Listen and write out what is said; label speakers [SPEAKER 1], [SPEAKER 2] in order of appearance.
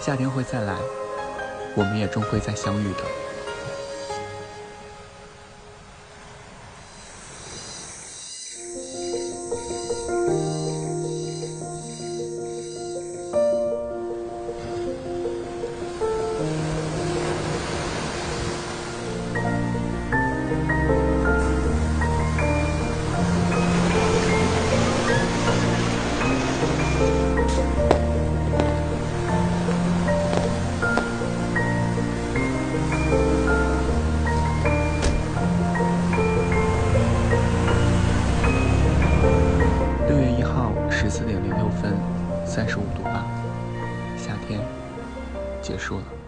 [SPEAKER 1] 夏天会再来，我们也终会再相遇的。十四点零六分，三十五度八，夏天结束了。